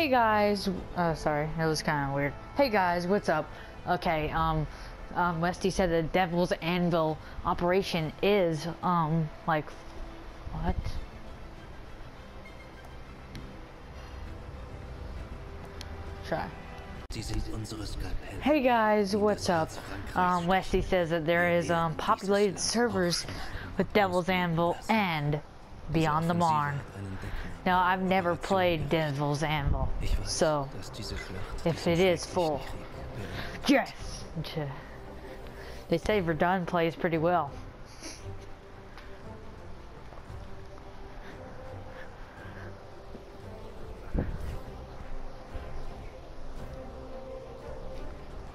Hey guys, uh, sorry, it was kind of weird. Hey guys, what's up? Okay, um, um, Westy said the Devil's Anvil operation is, um, like, what? Try. Hey guys, what's up? Um, Westy says that there is, um, populated servers with Devil's Anvil and Beyond the Marne. Now, I've never played Devil's Anvil, so if it is full, yes! They say Verdun plays pretty well.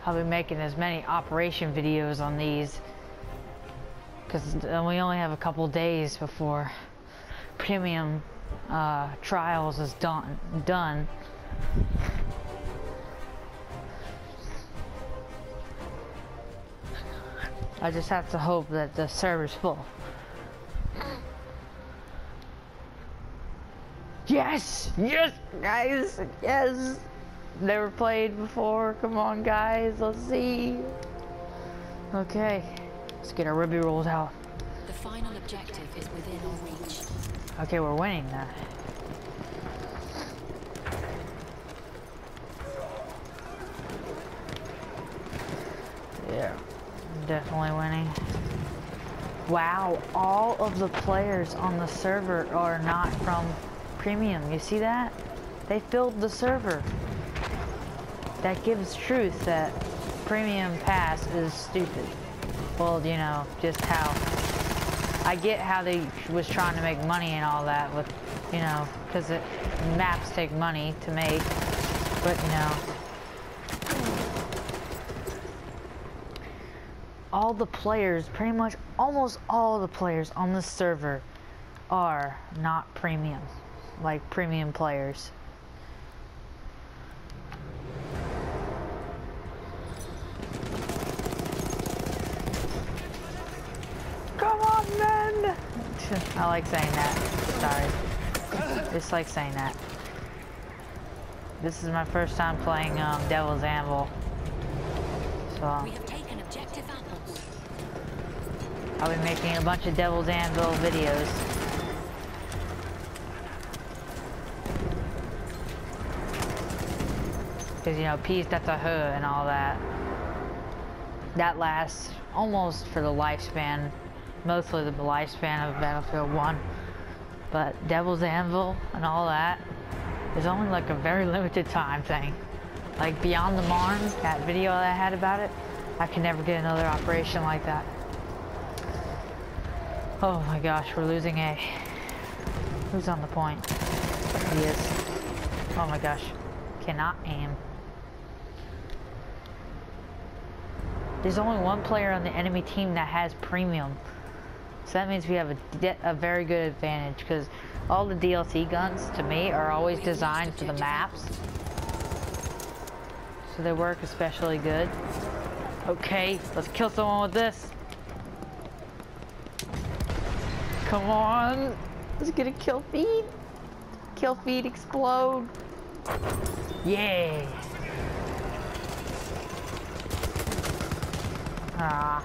I'll be making as many operation videos on these because we only have a couple days before premium uh, trials is done. Done. I just have to hope that the server's full. Yes! Yes, guys! Yes! Never played before. Come on, guys. Let's see. Okay. Let's get our Ruby rolls out. The final objective is within our reach. Okay, we're winning that. Yeah, definitely winning. Wow, all of the players on the server are not from Premium. You see that? They filled the server. That gives truth that Premium Pass is stupid. Well, you know, just how I get how they was trying to make money and all that with, you know, because maps take money to make, but you know. All the players, pretty much almost all the players on the server are not premium, like premium players. Come on, men! I like saying that. Sorry. Just like saying that. This is my first time playing um, Devil's Anvil. So We have taken objective apples. I'll be making a bunch of Devil's Anvil videos. Because, you know, peace, that's a huh and all that. That lasts almost for the lifespan, mostly the lifespan of Battlefield 1. But Devil's Anvil and all that is only like a very limited time thing. Like Beyond the Marne, that video that I had about it, I can never get another operation like that. Oh my gosh, we're losing A. Who's on the point? He is. Oh my gosh. Cannot aim. There's only one player on the enemy team that has premium. So that means we have a, a very good advantage because all the DLC guns, to me, are always designed for the maps. So they work especially good. Okay, let's kill someone with this. Come on. Let's get a kill feed. Kill feed explode. Yay. Ah.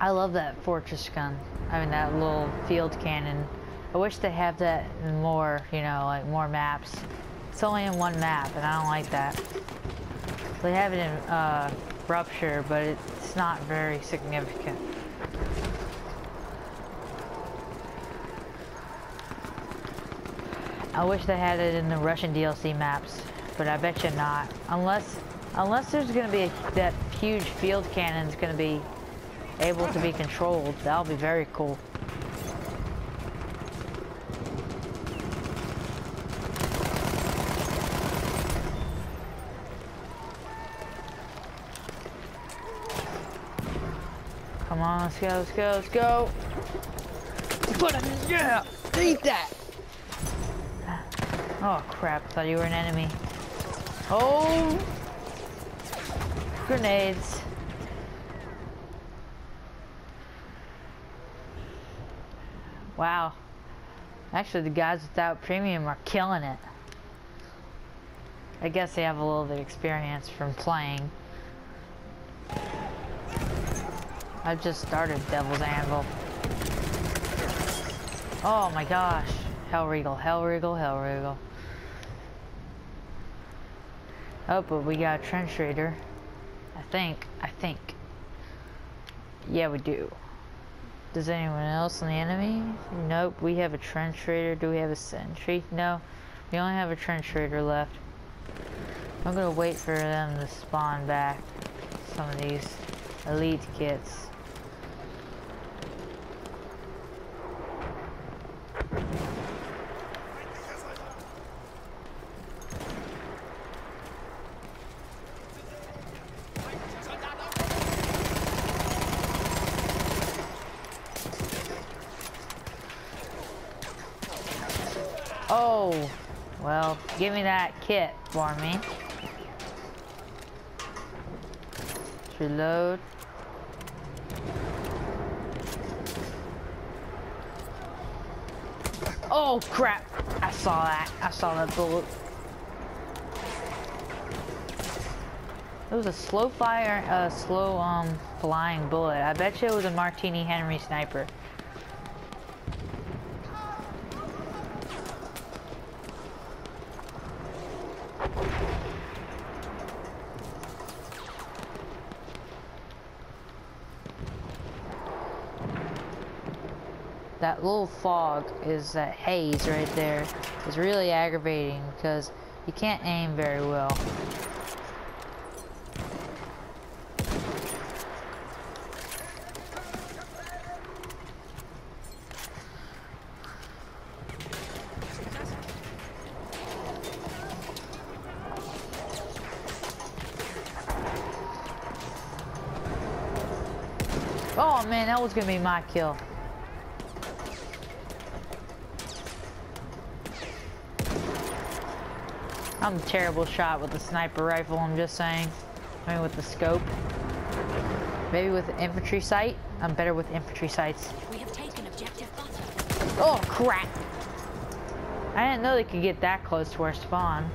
I love that fortress gun. I mean that little field cannon. I wish they have that in more, you know, like more maps. It's only in one map and I don't like that. They have it in uh, Rupture, but it's not very significant. I wish they had it in the Russian DLC maps, but I bet you not. Unless, unless there's gonna be a, that huge field cannon's gonna be able to be controlled. That'll be very cool. Come on, let's go, let's go, let's go. Put him, yeah, eat that. Oh crap, thought you were an enemy. Oh! Grenades. Wow. Actually, the guys without premium are killing it. I guess they have a little bit of experience from playing. I just started Devil's Anvil. Oh my gosh. Hellriegel, Hell Regal, Hellriegel. Oh, but we got a trench raider. I think, I think. Yeah, we do. Does anyone else on the enemy? Nope, we have a trench raider. Do we have a sentry? No, we only have a trench raider left. I'm gonna wait for them to spawn back some of these elite kits. Oh, well, give me that kit for me. Reload. Oh crap! I saw that. I saw that bullet. It was a slow fire, uh, slow um flying bullet. I bet you it was a Martini Henry sniper. That little fog is that haze right there is really aggravating because you can't aim very well. Oh man, that was gonna be my kill. I'm a terrible shot with the sniper rifle, I'm just saying. I mean with the scope. Maybe with infantry sight. I'm better with infantry sights. We have taken objective butter. Oh crap! I didn't know they could get that close to our spawn.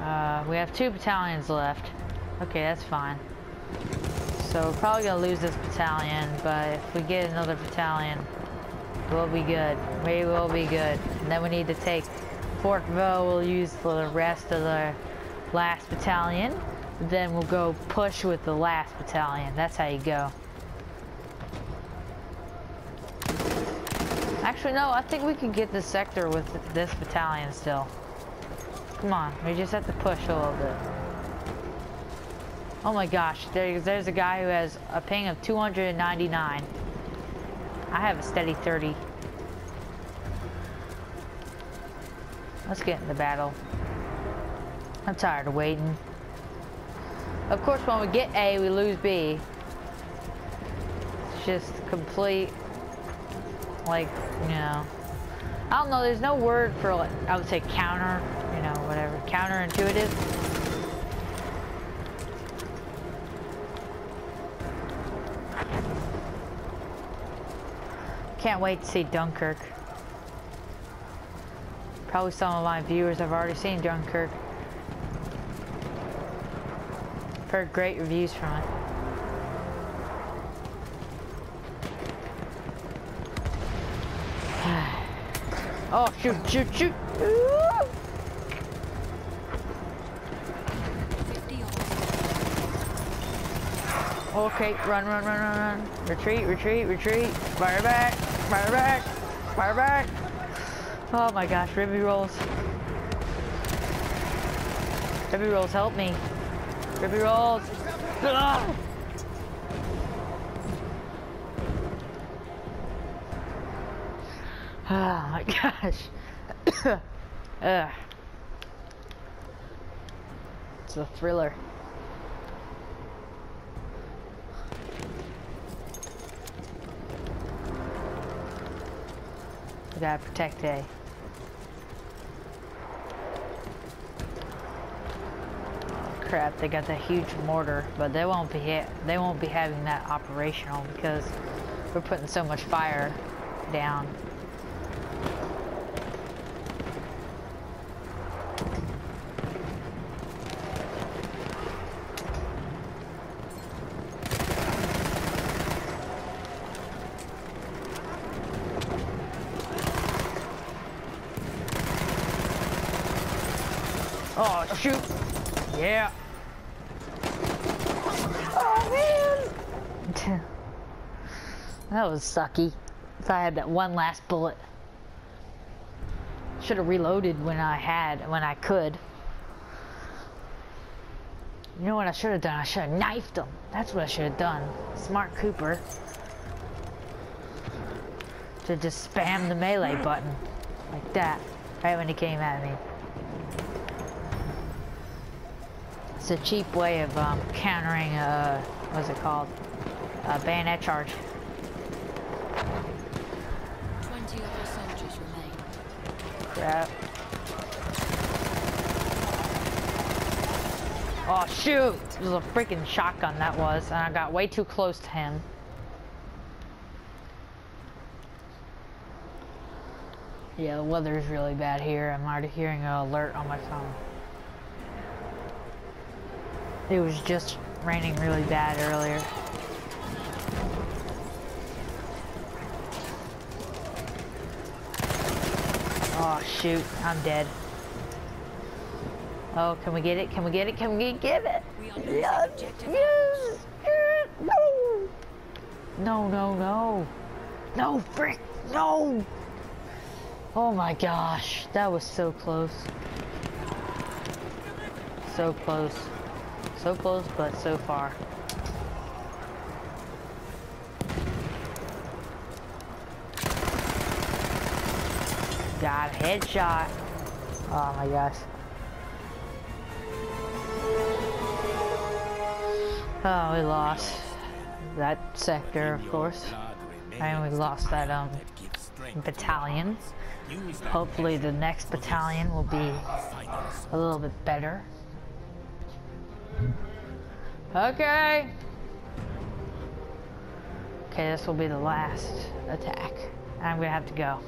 Uh, we have two battalions left. Okay, that's fine. So we're probably gonna lose this battalion, but if we get another battalion, we'll be good. We will be good. And then we need to take Fortville, we'll use for the rest of the last battalion. Then we'll go push with the last battalion. That's how you go. Actually, no, I think we can get this sector with this battalion still. Come on, we just have to push a little bit. Oh my gosh, there's, there's a guy who has a ping of 299. I have a steady 30. Let's get in the battle. I'm tired of waiting. Of course, when we get A, we lose B. It's just complete, like, you know. I don't know, there's no word for, like, I would say counter, you know, whatever. Counterintuitive. Can't wait to see Dunkirk. Probably some of my viewers have already seen Dunkirk. Heard great reviews from it. oh, shoot, shoot, shoot! Ooh. 50. Okay, run, run, run, run, run. Retreat, retreat, retreat. Fire back, fire back, fire back. Oh my gosh, Ribby rolls. Ribby rolls, help me. Ribby rolls. Ugh. Oh my gosh. Ugh. Ah. It's a thriller. We gotta protect A. Oh crap, they got the huge mortar, but they won't be ha they won't be having that operational because we're putting so much fire down. Oh, shoot. Yeah. Oh, man. that was sucky. If I had that one last bullet. Should have reloaded when I had, when I could. You know what I should have done? I should have knifed him. That's what I should have done. Smart Cooper. To just spam the melee button. Like that. Right when he came at me. It's a cheap way of um, countering, uh, what's it called? A bayonet charge. 20 other soldiers remain. Crap. Oh shoot! It was a freaking shotgun that was, and I got way too close to him. Yeah, the weather's really bad here. I'm already hearing an alert on my phone. It was just raining really bad earlier. Oh shoot, I'm dead. Oh, can we get it? Can we get it? Can we get it? We Yes, yes, yes, no. No, no, no. No, frick, no. Oh my gosh, that was so close. So close. So close, but so far. Got headshot. Oh my gosh. Oh, we lost that sector, of course. And we lost that um battalion. Hopefully the next battalion will be a little bit better. Okay. Okay, this will be the last attack. I'm gonna have to go.